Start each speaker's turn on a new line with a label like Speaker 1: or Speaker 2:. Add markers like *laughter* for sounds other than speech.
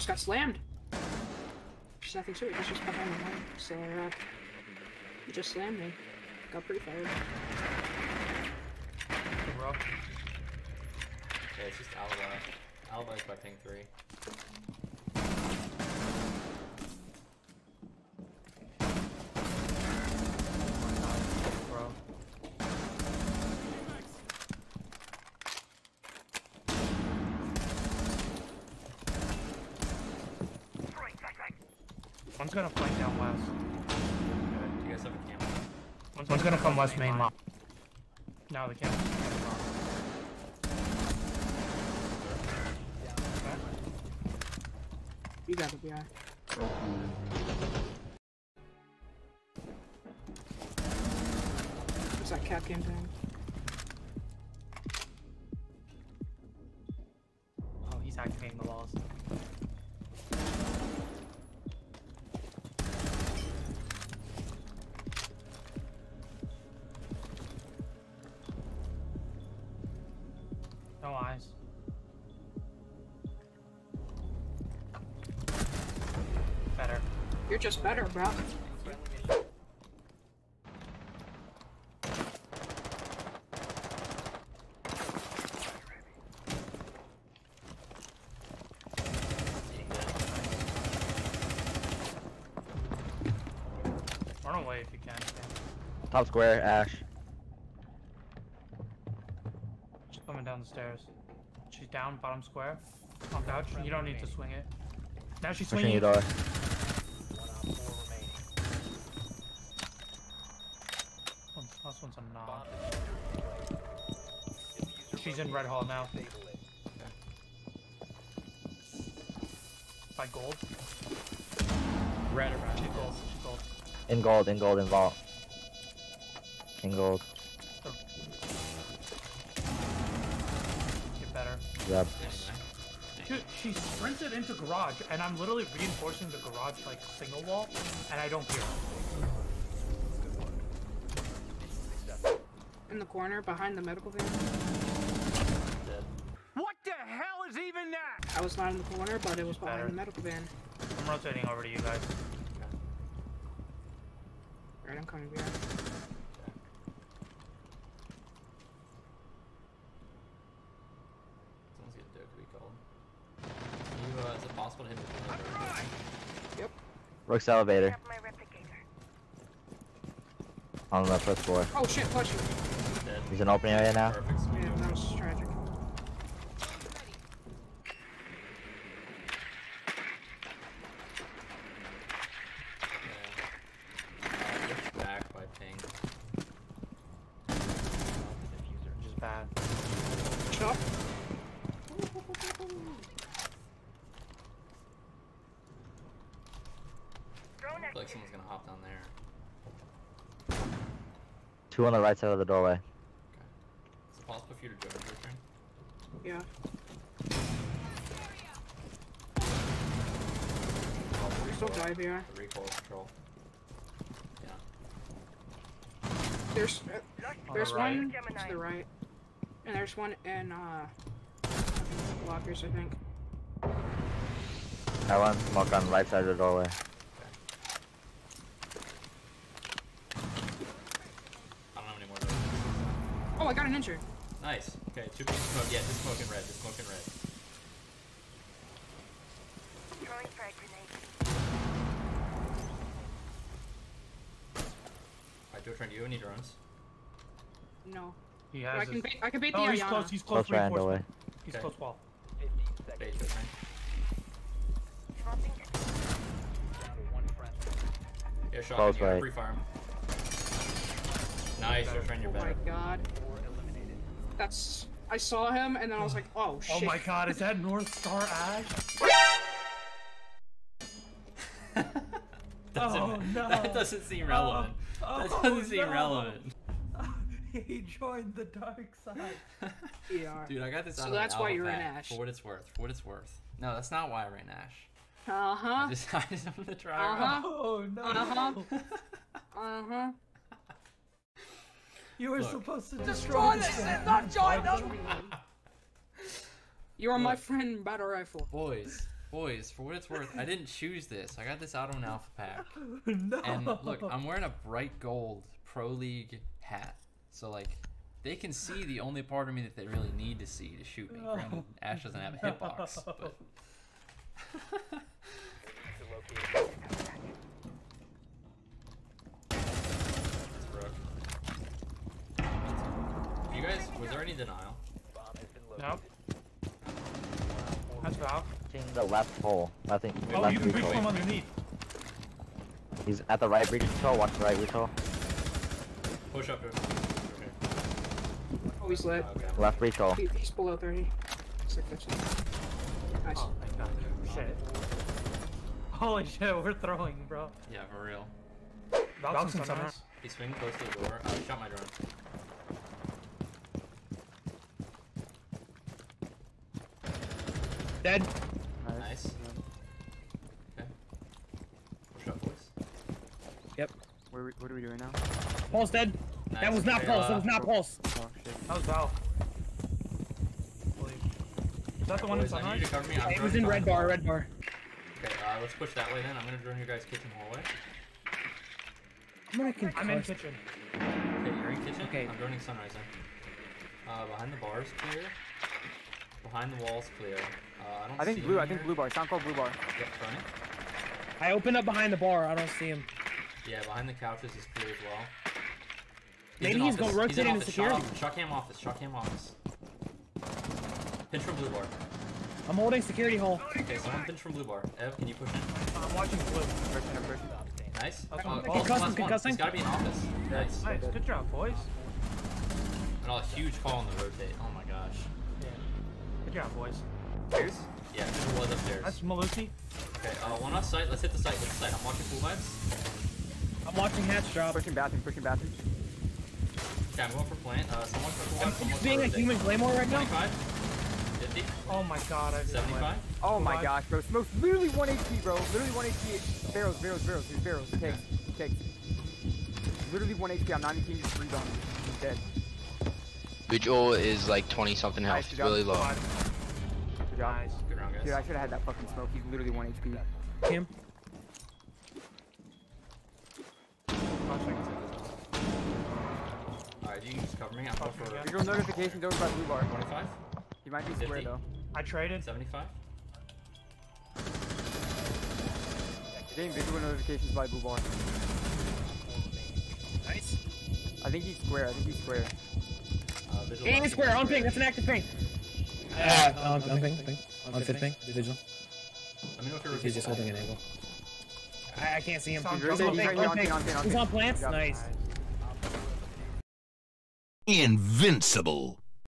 Speaker 1: just got slammed. There's nothing to it. He's just behind line. So, uh, he just slammed me. Got pretty fired.
Speaker 2: Yeah, it's just Alibi. Alibi's by ping 3.
Speaker 3: One's gonna flank down west.
Speaker 2: Do you guys have a camera?
Speaker 3: One's, One's gonna come west main line. No, they can't.
Speaker 1: You got it, yeah. What's that cap game thing? Just better, bro.
Speaker 3: Run away if you can. man.
Speaker 4: Top square, Ash.
Speaker 3: She's coming down the stairs. She's down, bottom square. On couch. You don't need to swing it. Now she's
Speaker 4: Pushing
Speaker 3: swinging.
Speaker 4: your door.
Speaker 3: Last one's a knob. She's in red hall now. By gold.
Speaker 2: Red around.
Speaker 3: She's gold. She's gold.
Speaker 4: In gold, in gold, in vault. In gold.
Speaker 3: Get better.
Speaker 4: Yep.
Speaker 3: Dude, she sprinted into garage, and I'm literally reinforcing the garage like single wall, and I don't hear her.
Speaker 1: In the corner, behind the medical van. Dead.
Speaker 5: What the hell is even that?
Speaker 1: I was not in the corner, but it was behind
Speaker 3: Better.
Speaker 1: the medical van.
Speaker 3: I'm rotating over to you guys.
Speaker 1: Alright, I'm coming behind.
Speaker 2: Someone's getting Doke be called. You, uh, is it possible to hit the
Speaker 1: Yep.
Speaker 4: Rook's elevator.
Speaker 6: Grab my replicator.
Speaker 4: On the first floor.
Speaker 1: Oh shit, push you.
Speaker 2: Dead.
Speaker 4: He's in open area now.
Speaker 2: Perfect.
Speaker 1: Yeah, that was tragic.
Speaker 2: Yeah. Lift back by ping.
Speaker 3: Which is bad.
Speaker 1: Shot.
Speaker 6: Drone
Speaker 2: like someone's gonna hop down there.
Speaker 4: Two on the right side of the doorway.
Speaker 2: Okay. Is it possible for you to join your turn?
Speaker 1: Yeah.
Speaker 2: Oh, the
Speaker 1: Still
Speaker 2: recoil-
Speaker 1: dive here.
Speaker 2: The recoil control. Yeah.
Speaker 1: There's uh,
Speaker 3: On
Speaker 1: there's
Speaker 3: the right.
Speaker 1: one to the right, and there's one in uh lockers, I think.
Speaker 4: That one, smoke on the right side of the doorway.
Speaker 2: I don't have any more doors.
Speaker 1: Oh, I got an injured.
Speaker 2: Nice. Okay, two people smoke. Yeah, just smoke in red. Just smoke in red.
Speaker 6: Throwing frag grenade.
Speaker 2: Alright, Joe, turn to you. Any drones?
Speaker 1: No.
Speaker 3: He has
Speaker 1: I can
Speaker 3: his...
Speaker 1: bait, I can bait oh, the
Speaker 3: Oh, he's
Speaker 1: Ayana.
Speaker 3: close. He's close.
Speaker 4: Close right doorway.
Speaker 3: reinforcement. He's
Speaker 2: Okay.
Speaker 3: close wall.
Speaker 2: Bait, Joe, Yeah, shot.
Speaker 4: Close right.
Speaker 2: Pre-fire him. Nice, Joe, turn. You're
Speaker 1: Oh my god. That's. I saw him and then I was like, oh shit.
Speaker 3: Oh my god, is that North Star Ash? *laughs* *laughs*
Speaker 2: doesn't,
Speaker 3: Oh, no.
Speaker 2: That doesn't seem relevant.
Speaker 3: Oh,
Speaker 2: that
Speaker 3: oh,
Speaker 2: doesn't seem
Speaker 3: no.
Speaker 2: relevant. *laughs*
Speaker 3: he joined the dark side.
Speaker 1: Yeah.
Speaker 2: Dude, I got this
Speaker 1: So
Speaker 2: out of
Speaker 1: that's
Speaker 2: an
Speaker 1: why you're in Ash.
Speaker 2: For what it's worth. For what it's worth. No, that's not why I ran Ash.
Speaker 1: Uh
Speaker 2: I
Speaker 1: huh.
Speaker 2: just, I just wanted to try
Speaker 1: Uh huh.
Speaker 3: Oh no.
Speaker 1: Uh-huh. Uh huh.
Speaker 3: You were
Speaker 2: Look.
Speaker 3: supposed to destroy this. thing.
Speaker 1: You are my friend, battle rifle.
Speaker 2: Boys, Boys, for what it's worth, I didn't choose this. I got this out of an alpha pack. *laughs*
Speaker 3: no.
Speaker 2: And look, I'm wearing a bright gold Pro League hat. So like they can see the only part of me that they really need to see to shoot me. Granted, Ash doesn't have a hitbox, but *laughs* *laughs* That's Rook. You guys, was there any denial?
Speaker 3: Nope. That's Valk.
Speaker 4: In the left hole. I think
Speaker 3: Oh,
Speaker 4: left
Speaker 3: you can
Speaker 4: breach
Speaker 3: breach from underneath.
Speaker 4: He's at the right breach hole. Watch the right breach hole.
Speaker 2: Push up here.
Speaker 1: Oh, he's lit.
Speaker 2: Okay.
Speaker 4: Left breach hole.
Speaker 1: He, he's below 30. Sick, that's it. Nice.
Speaker 3: Oh my god. Shit. Holy shit, we're throwing, bro.
Speaker 2: Yeah, for real.
Speaker 3: Valk's in sunrise.
Speaker 2: He's swinging close to the door. Uh, shot my drone.
Speaker 7: Dead.
Speaker 2: Nice. Okay. Push up, boys.
Speaker 7: What are we, what are we doing now? Pulse dead.
Speaker 2: Nice.
Speaker 7: That was not
Speaker 2: Okay,
Speaker 7: pulse.
Speaker 2: uh,
Speaker 7: That was not pulse.
Speaker 8: Oh shit.
Speaker 3: That was Valk. Believe. Is that the one in
Speaker 2: boys, I
Speaker 3: sunrise?
Speaker 2: me. I'm
Speaker 7: It was in red bar. Red bar.
Speaker 2: Okay, uh, let's push that way then. I'm gonna drone your guys' kitchen hallway.
Speaker 7: I'm gonna concuss.
Speaker 3: I'm in kitchen.
Speaker 2: Okay, you're in kitchen.
Speaker 7: Okay.
Speaker 2: I'm droning sunrise then. Uh, behind the bars clear. Behind the walls clear. Uh, I don't
Speaker 8: I think blue.
Speaker 2: him
Speaker 8: I think blue bar. Sound called blue bar.
Speaker 2: Yep, running.
Speaker 7: I opened up behind the bar. I don't see him.
Speaker 2: Yeah, behind the couches is clear as well.
Speaker 7: Maybe he's gonna
Speaker 2: He's in
Speaker 7: rotate into
Speaker 2: office.
Speaker 7: security.
Speaker 2: Shot, off- shot cam office. Shot cam office. Pinch from blue bar.
Speaker 7: I'm holding security hole.
Speaker 2: Okay, someone pinch from blue bar. Ev, can you push in?
Speaker 3: I'm watching blue.
Speaker 8: Pushing, I'm pushing.
Speaker 2: Nice.
Speaker 3: That's
Speaker 2: Uh,
Speaker 3: one.
Speaker 7: Concussing,
Speaker 2: last
Speaker 7: concussing.
Speaker 2: He's gotta be in office. Nice.
Speaker 3: Nice, good job, boys.
Speaker 2: And a huge call on the rotate. Oh my gosh.
Speaker 3: Yeah. Good job, boys.
Speaker 8: Stairs?
Speaker 2: Yeah, it was upstairs.
Speaker 3: That's Melusi.
Speaker 2: Okay, uh, one off site. Let's hit the site. Hit the site. I'm watching pool vibes.
Speaker 7: I'm watching hatch drop.
Speaker 8: Pushing bathroom. Pushing bathroom.
Speaker 2: Okay, I'm going for plant. Uh, someone for pool
Speaker 7: I'm being a human claymore right now.
Speaker 2: 25. 50.
Speaker 3: Oh my god, I just
Speaker 2: 75.
Speaker 8: Oh my
Speaker 3: Alive.
Speaker 8: gosh, bro. Smoke's literally 1 HP, bro. Literally 1 HP. Barrels, barrels, barrels. There's barrels. Takes. Takes. Literally 1 HP. I'm not even. Just breathe on him. He's dead.
Speaker 9: Vigil is like 20 something health.
Speaker 8: Nice,
Speaker 9: He's really low.
Speaker 8: Good job.
Speaker 3: Nice.
Speaker 2: Good round, guys.
Speaker 8: Dude, I should have had that fucking smoke. He's literally 1 HP.
Speaker 7: Him.
Speaker 2: Alright, you can just cover me. I'm going for
Speaker 3: Yeah.
Speaker 8: Visual notifications over by blue bar.
Speaker 2: 25,
Speaker 8: He might be square
Speaker 2: 50.
Speaker 8: though.
Speaker 3: I traded.
Speaker 2: 75.
Speaker 8: Getting visual notifications by blue bar.
Speaker 7: Nice.
Speaker 8: I think he's square. I think he's square.
Speaker 2: Uh, visual
Speaker 7: Ping square on ping. That's an active ping. Ah, on, on ping, ping. On fit ping. Vigil.
Speaker 2: Let me know if you're
Speaker 7: He's just holding an angle. I, I can't see him. He's
Speaker 3: good.
Speaker 7: on
Speaker 8: He's
Speaker 7: ping,
Speaker 8: right here
Speaker 7: on
Speaker 8: on
Speaker 7: ping.
Speaker 8: ping, on ping, on
Speaker 7: He's on plants. Nice.
Speaker 5: Invincible.